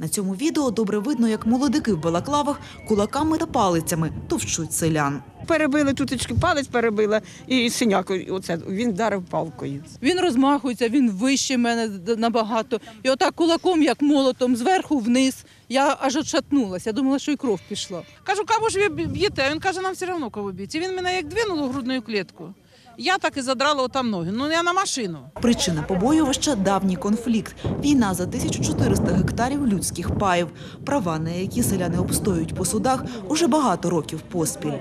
На цьому відео добре видно, як молодики в балаклавах кулаками та палицями товчуть селян. Перебили тутечки, палець перебила і синяк. Оце він вдарив палкою. Він розмахується, він вище мене набагато. І отак кулаком, як молотом, зверху вниз. Я аж отшатнулася. Я думала, що і кров пішла. Кажу, кого ж ви б'єте? Він каже, нам все одно кого б'ють. І він мене як двинуло в грудну клітку Я так і задрала отам ноги. Ну я на машину. Причина побоювища – давній конфлікт. Війна за 1400 гектарів людських паїв. Права, на які селяни обстоюють по судах, уже багато років поспіль.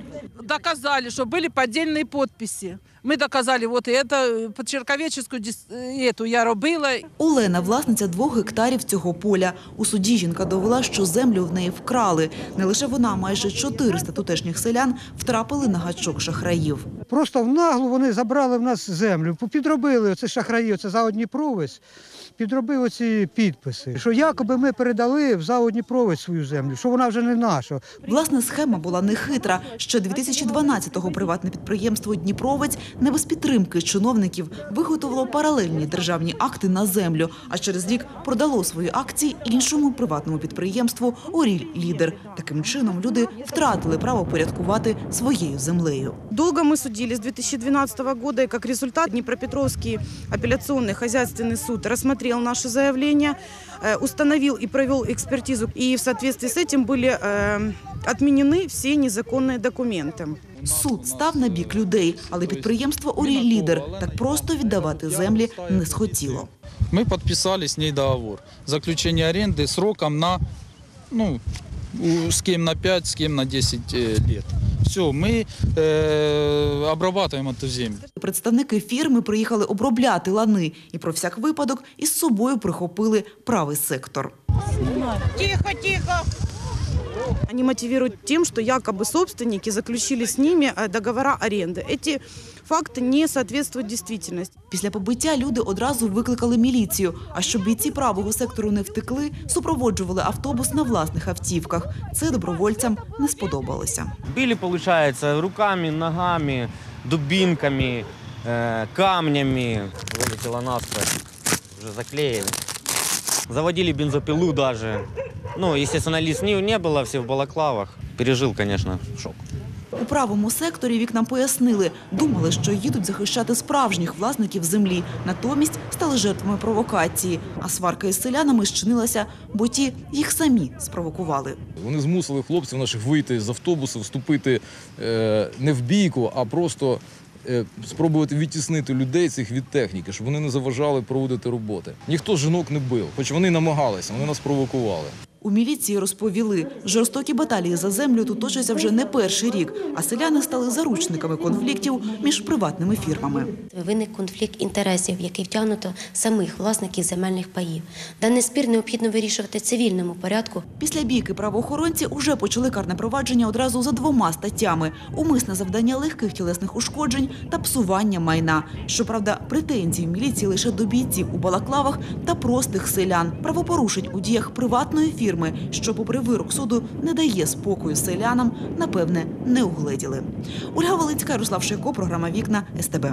Доказали, что были поддельные подписи. Мы доказали, вот и это, э, под Черковеческую дис- э, эту я робила. Олена – власниця двох гектарів цього поля. У суді жінка довела, що землю в неї вкрали. Не лише вона, майже 400 тутешніх селян втрапили на гачок шахраїв. Просто в наглу вони забрали в нас землю, підробили оце шахраї, це за Дніпровець, підробив оці підписи, що якоби ми передали в ЗАО Дніпровець свою землю, що вона вже не наша. Власне, схема була нехитра. Ще 2012-го приватне підприємство «Дніпровець» не без підтримки чиновників виготовило паралельні державні акти на землю, а через рік продало свої акції іншому приватному підприємству «Оріль Лідер». Таким чином люди втратили право порядкувати своєю землею. Долго мы судили с 2012 года, и как результат Днепропетровский апелляционный хозяйственный суд рассмотрел наше заявление, э, установил и провел экспертизу, и в соответствии с этим были э, отменены все незаконные документы. Суд став на бік людей, але підприємство «Оріль Лідер» так просто віддавати землі не схотіло. Мы подписали с ней договор. Заключение аренды сроком на, ну, у- с кем на 5, с кем на 10 э, лет. Все, мы э, обрабатываем эту землю. Представники фірми приїхали обробляти лани і про всяк випадок із собою прихопили правий сектор. Они мотивируют тем, что якобы собственники заключили с ними э, договора аренды. Эти факты не соответствуют действительности. Після побиття люди одразу викликали міліцію. А щоб бійці правого сектору не втекли, супроводжували автобус на власних автівках. Це добровольцям не сподобалося. Били, получается, руками, ногами, дубинками, э, камнями. Вылетела насквозь, уже заклеили. Заводили бензопилу даже. Ну, естественно, лиц не, не было, все в балаклавах. Пережил, конечно, шок. У правому секторі вікнам пояснили, думали, що їдуть захищати справжніх власників землі. Натомість стали жертвами провокації. А сварка із селянами щинилася, бо ті їх самі спровокували. Вони змусили хлопців наших вийти з автобусу, вступити е, не в бійку, а просто е, спробувати відтіснити людей цих від техніки, щоб вони не заважали проводити роботи. Ніхто жінок не бив, хоч вони намагалися, вони нас провокували. У міліції розповіли, жорстокі баталії за землю тут точаться вже не перший рік, а селяни стали заручниками конфліктів між приватними фірмами. Виник конфлікт інтересів, який втягнуто самих власників земельних паїв. Даний спір необхідно вирішувати цивільному порядку. Після бійки правоохоронці уже почали карне провадження одразу за двома статтями: умисне завдання легких тілесних ушкоджень та псування майна. Щоправда, претензії в міліції лише до бійців у балаклавах та простих селян. Правопорушень у діях приватної фірми, що, попри вирок суду, не дає спокою селянам, напевне, не угледіли. Ольга Волинська, Ярослав Шейко, програма Вікна СТБ.